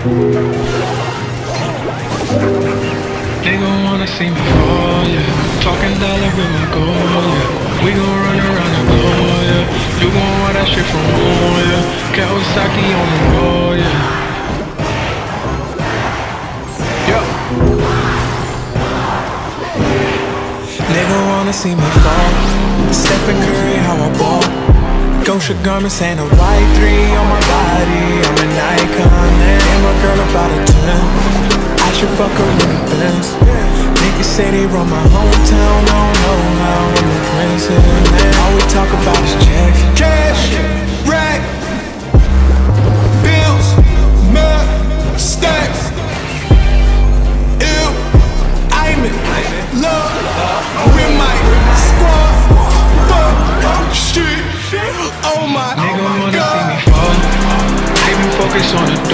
They gon' wanna see me fall, yeah. Talking dollar with my goal, yeah. We gon' run around the globe, yeah. You gon' want that shit from home, yeah. Kawasaki on the yeah. Yeah. Nigga wanna see me fall. Stephen Curry, how I ball. Gosha garments and a white three on my body. should fuck around this. Niggas say they run my hometown, don't know how I'm the president. All we talk about is checks. Cash, rack, bills, mud, stacks. Ill, I'm in love with my squad. Fuck, shit, oh my, Nigga oh my wanna see me fall. Keep me focused on the door.